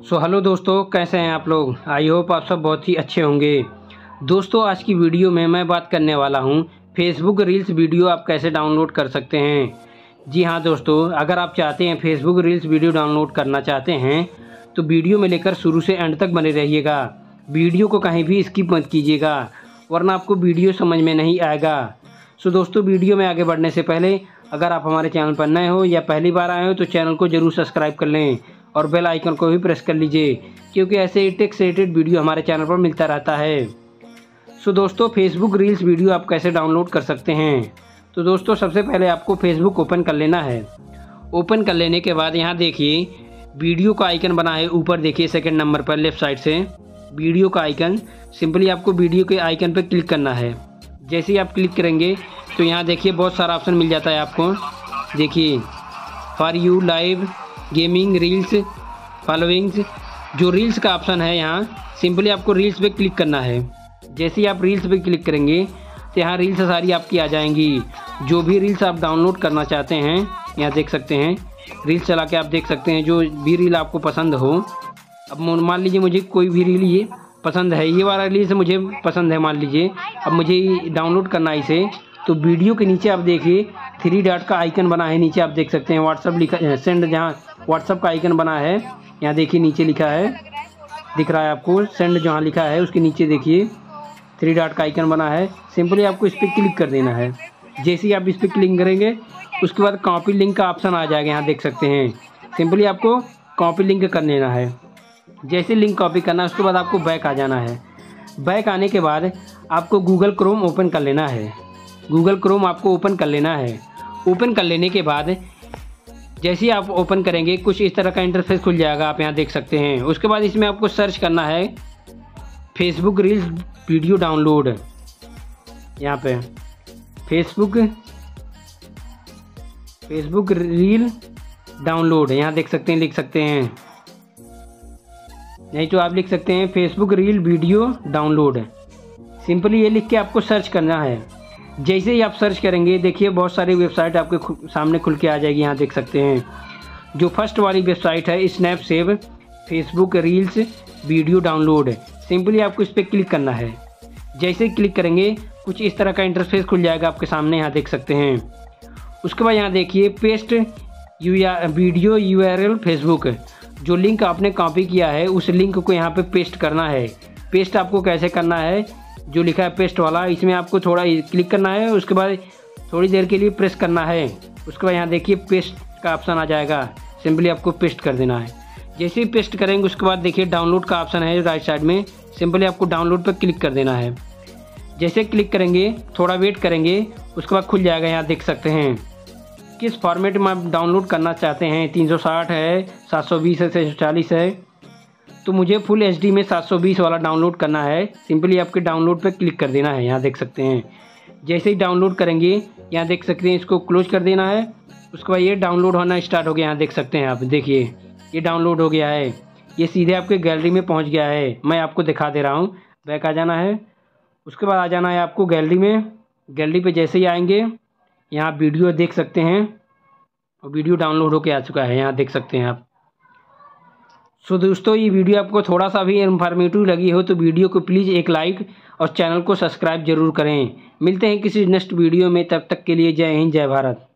So hello दोस्तों, कैसे हैं आप लोग? आई होप आप सब बहुत ही अच्छे होंगे। दोस्तों, आज की वीडियो में मैं बात करने वाला हूँ फेसबुक रील्स वीडियो आप कैसे डाउनलोड कर सकते हैं? जी हाँ दोस्तों, अगर आप चाहते हैं फेसबुक रील्स वीडियो डाउनलोड करना चाहते हैं तो वीडियो में लेकर शुरू से एंड तक बने रहिएगा। वीडियो को कहीं भी स्किप मत कीजिएगा, वरना आपको वीडियो समझ में नहीं आएगा। सो दोस्तों, वीडियो में आगे बढ़ने से पहले, अगर आप हमारे चैनल पर नए हो या पहली बार आए हो तो चैनल को ज़रूर सब्सक्राइब कर लें। और बेल आइकन को भी प्रेस कर लीजिए, क्योंकि ऐसे ही टेक्स रिलेटेड वीडियो हमारे चैनल पर मिलता रहता है। सो दोस्तों फेसबुक रील्स वीडियो आप कैसे डाउनलोड कर सकते हैं? तो दोस्तों, सबसे पहले आपको फेसबुक ओपन कर लेना है। ओपन कर लेने के बाद यहाँ देखिए वीडियो का आइकन बना है। ऊपर देखिए सेकंड नंबर पर लेफ़्ट साइड से। वीडियो का आइकन सिंपली आपको वीडियो के आइकन पर क्लिक करना है। जैसे ही आप क्लिक करेंगे तो यहाँ देखिए बहुत सारा ऑप्शन मिल जाता है आपको। देखिए for you live gaming reels, followings, जो रील्स का ऑप्शन है यहाँ, सिंपली आपको रील्स पे क्लिक करना है। जैसे ही आप रील्स पे क्लिक करेंगे तो यहाँ रील्स सारी आपकी आ जाएँगी। जो भी रील्स आप डाउनलोड करना चाहते हैं, यहाँ देख सकते हैं। रील्स चला के आप देख सकते हैं, जो भी रील आपको पसंद हो। अब मान लीजिए मुझे कोई भी रील ये पसंद है, ये वाला रील्स मुझे पसंद है, मान लीजिए। अब मुझे डाउनलोड करना है इसे तो वीडियो के नीचे आप देखिए थ्री डॉट का आइकन बना है, नीचे आप देख सकते हैं व्हाट्सअप लिखा सेंड जहाँ व्हाट्सअप का आइकन बना है। यहाँ देखिए नीचे लिखा है। दिख रहा है आपको सेंड जहाँ लिखा है, उसके नीचे देखिए। थ्री डॉट का आइकन बना है। सिंपली आपको इस पर क्लिक कर देना है। जैसे ही आप इस पर क्लिक करेंगे, उसके बाद कॉपी लिंक का ऑप्शन आ जाएगा, यहाँ देख सकते हैं। सिंपली आपको कॉपी लिंक कर लेना है। जैसे लिंक कॉपी करना है, उसके बाद आपको बैक आ जाना है। बैक आने के बाद आपको गूगल क्रोम ओपन कर लेना है। गूगल क्रोम आपको ओपन कर लेना है। ओपन कर लेने के बाद जैसे ही आप ओपन करेंगे, कुछ इस तरह का इंटरफेस खुल जाएगा, आप यहाँ देख सकते हैं। उसके बाद इसमें आपको सर्च करना है। फेसबुक रील्स वीडियो डाउनलोड यहाँ पे। फेसबुक फेसबुक रील डाउनलोड यहाँ देख सकते हैं, लिख सकते हैं। नहीं तो आप लिख सकते हैं Facebook reel video download simply ये लिख के आपको सर्च करना है। जैसे ही आप सर्च करेंगे, देखिए बहुत सारी वेबसाइट आपके सामने खुल के आ जाएगी, यहाँ देख सकते हैं। जो फ़र्स्ट वाली वेबसाइट है snap save Facebook reels video download simply आपको इस पर क्लिक करना है। जैसे ही क्लिक करेंगे, कुछ इस तरह का इंटरफेस खुल जाएगा आपके सामने, यहाँ देख सकते हैं। उसके बाद यहाँ देखिए paste you video URL Facebook जो लिंक आपने कॉपी किया है, उस लिंक को यहाँ पे पेस्ट करना है। पेस्ट आपको कैसे करना है? जो लिखा है पेस्ट वाला, इसमें आपको थोड़ा क्लिक करना है, उसके बाद थोड़ी देर के लिए प्रेस करना है। उसके बाद यहाँ देखिए पेस्ट का ऑप्शन आ जाएगा। सिंपली आपको पेस्ट कर देना है। जैसे ही पेस्ट करेंगे, उसके बाद देखिए डाउनलोड का ऑप्शन है राइट साइड में। सिंपली आपको डाउनलोड पर क्लिक कर देना है। जैसे क्लिक करेंगे, थोड़ा वेट करेंगे, उसके बाद खुल जाएगा, यहाँ देख सकते हैं। किस फॉर्मेट में आप डाउनलोड करना चाहते हैं? 360 है 720 है 640 है। तो मुझे फुल एचडी में 720 वाला डाउनलोड करना है। सिंपली आपके डाउनलोड पर क्लिक कर देना है, यहाँ देख सकते हैं। जैसे ही डाउनलोड करेंगे, यहाँ देख सकते हैं इसको क्लोज कर देना है। उसके बाद ये डाउनलोड होना स्टार्ट हो गया, यहाँ देख सकते हैं आप, देखिए, ये डाउनलोड हो गया है। ये सीधे आपके गैलरी में पहुँच गया है। मैं आपको दिखा दे रहा हूँ। बैक आ जाना है। उसके बाद आ जाना है आपको गैलरी में। गैलरी पे जैसे ही आएँगे, यहाँ वीडियो देख सकते हैं। और वीडियो डाउनलोड होकर आ चुका है, यहाँ देख सकते हैं आप। सो दोस्तों, ये वीडियो आपको थोड़ा सा भी इन्फॉर्मेटिव लगी हो तो वीडियो को प्लीज़ एक लाइक और चैनल को सब्सक्राइब ज़रूर करें। मिलते हैं किसी नेक्स्ट वीडियो में, तब तक के लिए जय हिंद, जय भारत।